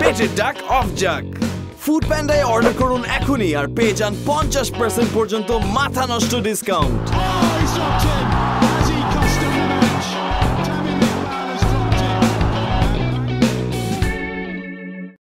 পেটে ডাক অফ যাক ফুড প্যান্ডায় অর্ডার করুন এখনই আর পেয়ে যান পঞ্চাশ পার্সেন্ট পর্যন্ত মাথা নষ্ট ডিসকাউন্ট